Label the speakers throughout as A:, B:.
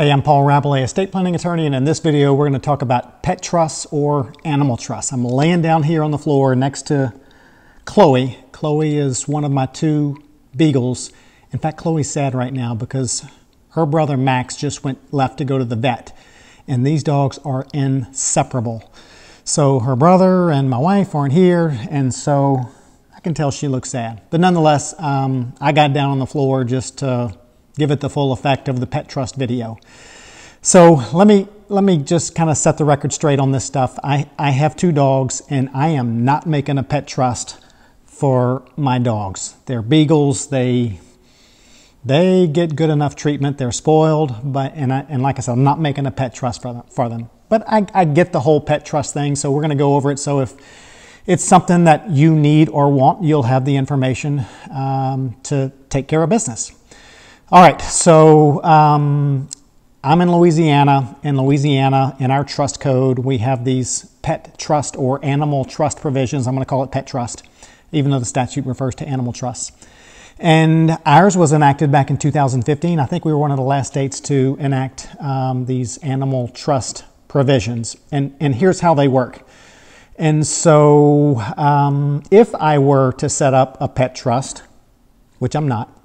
A: Hey, I'm Paul Rabalais, estate planning attorney, and in this video we're going to talk about pet trusts or animal trusts. I'm laying down here on the floor next to Chloe. Chloe is one of my two beagles. In fact, Chloe's sad right now because her brother Max just went left to go to the vet, and these dogs are inseparable. So her brother and my wife aren't here, and so I can tell she looks sad. But nonetheless, um, I got down on the floor just to give it the full effect of the pet trust video. So let me let me just kind of set the record straight on this stuff. I, I have two dogs and I am not making a pet trust for my dogs. They're beagles. They they get good enough treatment. They're spoiled, but and I, and like I said, I'm not making a pet trust for them. For them. But I, I get the whole pet trust thing, so we're to go over it. So if it's something that you need or want, you'll have the information um, to take care of business. All right, so um, I'm in Louisiana. In Louisiana, in our trust code, we have these pet trust or animal trust provisions. I'm going to call it pet trust, even though the statute refers to animal trusts. And ours was enacted back in 2015. I think we were one of the last states to enact um, these animal trust provisions. And, and here's how they work. And so, um, if I were to set up a pet trust, which I'm not,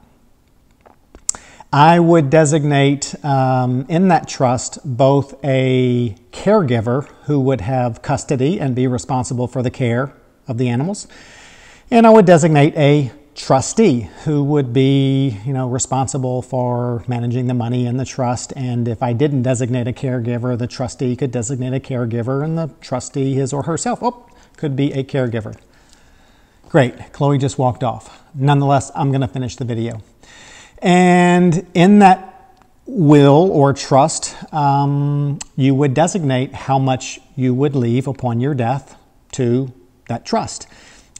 A: I would designate um, in that trust both a caregiver who would have custody and be responsible for the care of the animals, and I would designate a trustee who would be, you know, responsible for managing the money in the trust. And if I didn't designate a caregiver, the trustee could designate a caregiver, and the trustee, his or herself, oh, could be a caregiver. Great, Chloe just walked off. Nonetheless, I'm going to finish the video. And in that will or trust, um, you would designate how much you would leave upon your death to that trust.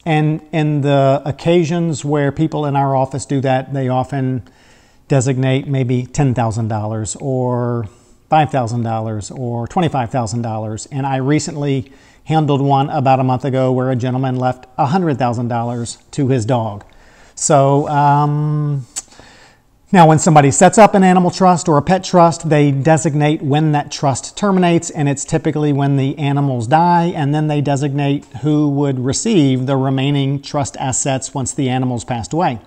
A: And in the occasions where people in our office do that, they often designate maybe $10,000 or $5,000 or $25,000. And I recently handled one about a month ago where a gentleman left $100,000 to his dog. So, um, now, when somebody sets up an animal trust or a pet trust, they designate when that trust terminates, and it's typically when the animals die, and then they designate who would receive the remaining trust assets once the animals passed away.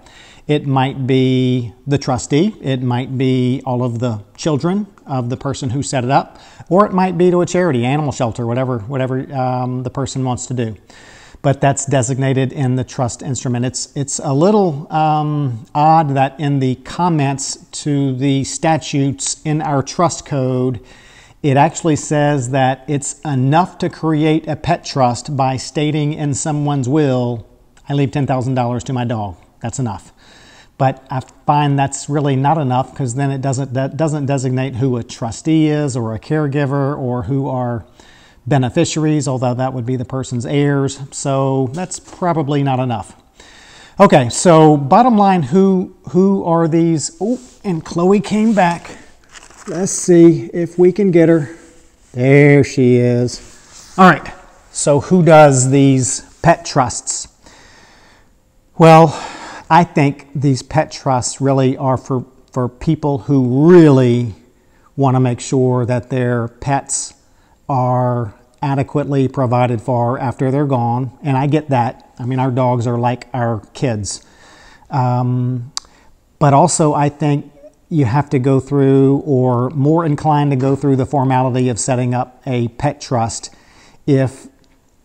A: It might be the trustee, it might be all of the children of the person who set it up, or it might be to a charity, animal shelter, whatever, whatever um, the person wants to do but that's designated in the trust instrument. It's, it's a little um, odd that in the comments to the statutes in our trust code, it actually says that it's enough to create a pet trust by stating in someone's will, I leave $10,000 to my dog. That's enough. But I find that's really not enough because then it doesn't, that doesn't designate who a trustee is or a caregiver or who are beneficiaries, although that would be the person's heirs. So that's probably not enough. Okay, so bottom line, who who are these? Oh, and Chloe came back. Let's see if we can get her. There she is. All right, so who does these pet trusts? Well, I think these pet trusts really are for, for people who really want to make sure that their pets are adequately provided for after they're gone. And I get that. I mean, our dogs are like our kids. Um, but also, I think you have to go through, or more inclined to go through, the formality of setting up a pet trust if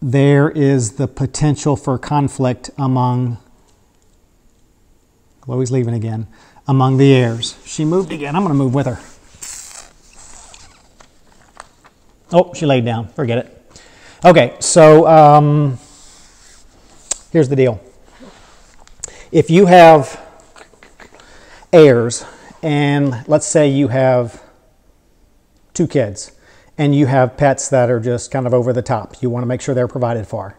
A: there is the potential for conflict among. Chloe's leaving again. Among the heirs. She moved again. I'm going to move with her. Oh, she laid down. Forget it. Okay, so um, here's the deal. If you have heirs, and let's say you have two kids, and you have pets that are just kind of over the top, you want to make sure they're provided for.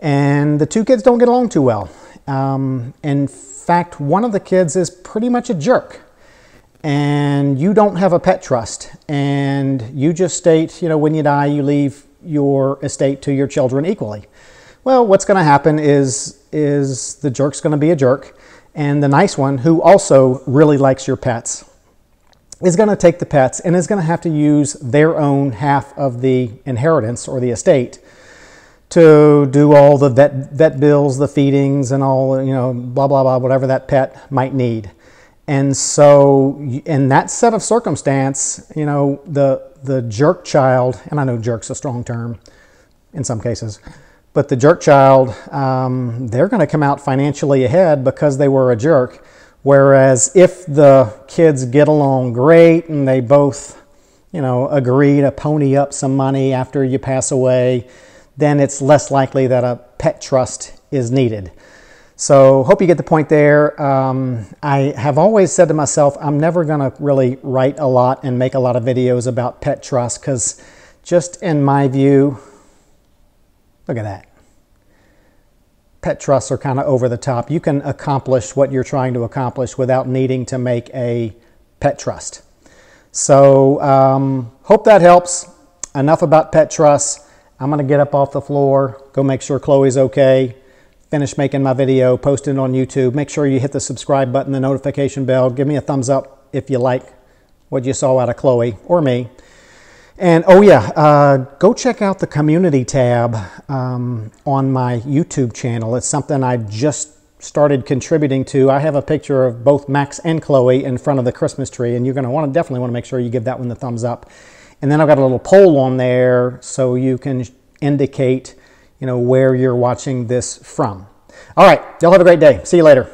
A: And the two kids don't get along too well. Um, in fact, one of the kids is pretty much a jerk and you don't have a pet trust and you just state, you know, when you die, you leave your estate to your children equally. Well, what's going to happen is, is the jerk's going to be a jerk and the nice one who also really likes your pets is going to take the pets and is going to have to use their own half of the inheritance or the estate to do all the vet, vet bills, the feedings, and all, you know, blah, blah, blah, whatever that pet might need. And so, in that set of circumstance, you know, the, the jerk child, and I know jerk's a strong term in some cases, but the jerk child, um, they're going to come out financially ahead because they were a jerk. Whereas if the kids get along great and they both, you know, agree to pony up some money after you pass away, then it's less likely that a pet trust is needed. So hope you get the point there. Um, I have always said to myself, I'm never going to really write a lot and make a lot of videos about pet trust because just in my view, look at that pet trusts are kind of over the top. You can accomplish what you're trying to accomplish without needing to make a pet trust. So, um, hope that helps. Enough about pet trusts. I'm going to get up off the floor, go make sure Chloe's okay, finish making my video, post it on YouTube. Make sure you hit the subscribe button, the notification bell. Give me a thumbs up if you like what you saw out of Chloe or me. And oh yeah, uh, go check out the community tab um, on my YouTube channel. It's something I just started contributing to. I have a picture of both Max and Chloe in front of the Christmas tree, and you're going to want to definitely want to make sure you give that one the thumbs up. And then I've got a little poll on there so you can indicate, you know, where you're watching this from. All right, y'all have a great day. See you later.